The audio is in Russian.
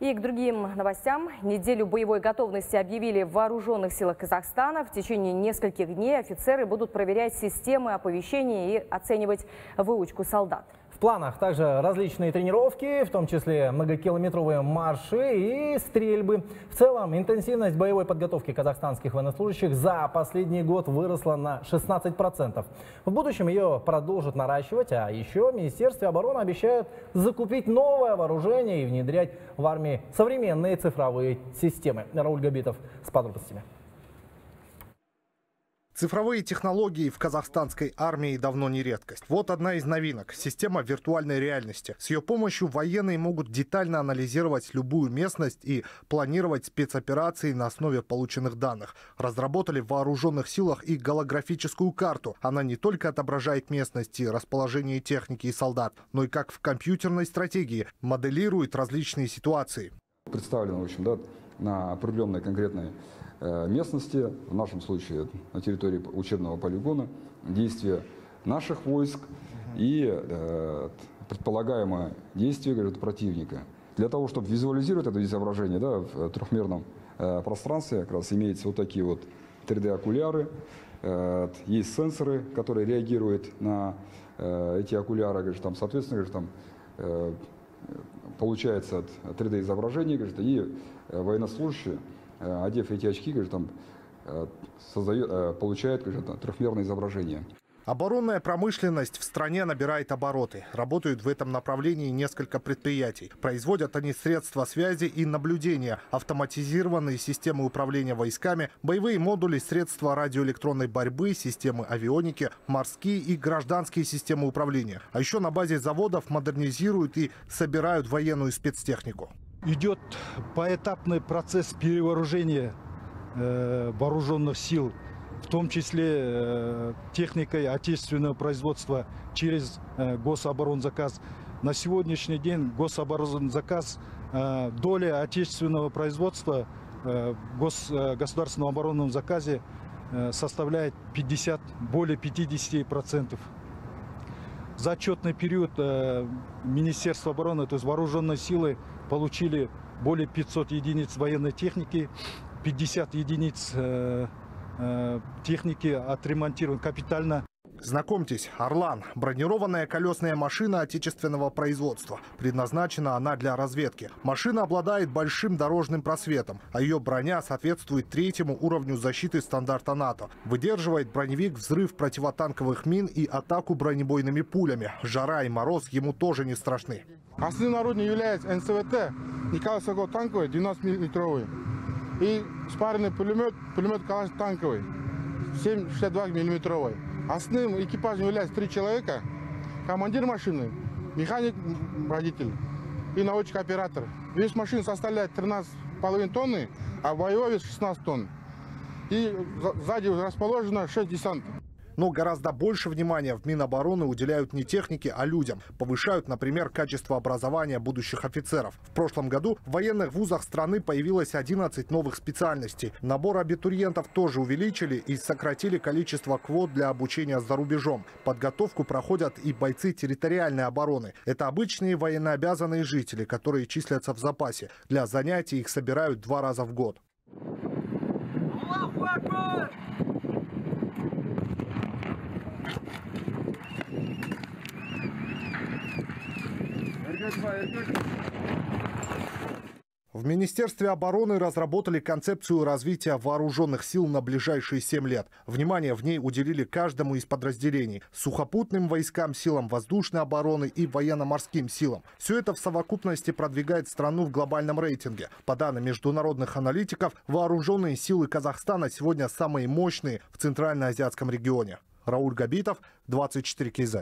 И к другим новостям. Неделю боевой готовности объявили в вооруженных силах Казахстана. В течение нескольких дней офицеры будут проверять системы оповещения и оценивать выучку солдат планах также различные тренировки, в том числе многокилометровые марши и стрельбы. В целом интенсивность боевой подготовки казахстанских военнослужащих за последний год выросла на 16%. В будущем ее продолжат наращивать, а еще Министерство обороны обещают закупить новое вооружение и внедрять в армии современные цифровые системы. Рауль Габитов с подробностями. Цифровые технологии в казахстанской армии давно не редкость. Вот одна из новинок – система виртуальной реальности. С ее помощью военные могут детально анализировать любую местность и планировать спецоперации на основе полученных данных. Разработали в вооруженных силах и голографическую карту. Она не только отображает местности, расположение техники и солдат, но и как в компьютерной стратегии моделирует различные ситуации. Представлено, в общем, да, на определенной конкретной местности, в нашем случае на территории учебного полигона, действия наших войск и э, предполагаемое действие говорит, противника. Для того, чтобы визуализировать это изображение да, в трехмерном э, пространстве, как раз имеются вот такие вот 3D-окуляры, есть сенсоры, которые реагируют на эти окуляры, говорит, там, соответственно, говорит, там, получается 3D-изображение, говорит, и военнослужащие Э, одев эти очки, говорит, там, э, создает, э, получает говорит, трехмерное изображение. Оборонная промышленность в стране набирает обороты. Работают в этом направлении несколько предприятий. Производят они средства связи и наблюдения, автоматизированные системы управления войсками, боевые модули, средства радиоэлектронной борьбы, системы авионики, морские и гражданские системы управления. А еще на базе заводов модернизируют и собирают военную спецтехнику идет поэтапный процесс перевооружения э, вооруженных сил, в том числе э, техникой отечественного производства через э, гособоронзаказ. На сегодняшний день гособоронзаказ, э, доля отечественного производства э, гос, э, государственном оборонном заказе э, составляет 50, более 50 процентов. За отчетный период э, Министерства обороны, то есть вооруженные силы, получили более 500 единиц военной техники, 50 единиц э, э, техники отремонтированы капитально. Знакомьтесь, «Орлан» – бронированная колесная машина отечественного производства. Предназначена она для разведки. Машина обладает большим дорожным просветом, а ее броня соответствует третьему уровню защиты стандарта НАТО. Выдерживает броневик взрыв противотанковых мин и атаку бронебойными пулями. Жара и мороз ему тоже не страшны. Основным народным является НСВТ Николай танковый 12 миллиметровый и спаренный пулемет, пулемет Калаш танковый 7,62 миллиметровый. Основным экипажем является три человека. Командир машины, механик, водитель и наводчик-оператор. Вес машины составляет 13,5 тонны, а боевой вес 16 тонн. И сзади расположено 6 десантов. Но гораздо больше внимания в Минобороны уделяют не технике, а людям. Повышают, например, качество образования будущих офицеров. В прошлом году в военных вузах страны появилось 11 новых специальностей. Набор абитуриентов тоже увеличили и сократили количество квот для обучения за рубежом. Подготовку проходят и бойцы территориальной обороны. Это обычные военнообязанные жители, которые числятся в запасе. Для занятий их собирают два раза в год. В Министерстве обороны разработали концепцию развития вооруженных сил на ближайшие 7 лет. Внимание в ней уделили каждому из подразделений – сухопутным войскам, силам воздушной обороны и военно-морским силам. Все это в совокупности продвигает страну в глобальном рейтинге. По данным международных аналитиков, вооруженные силы Казахстана сегодня самые мощные в Центральноазиатском регионе. Рауль Габитов, 24 КЗ.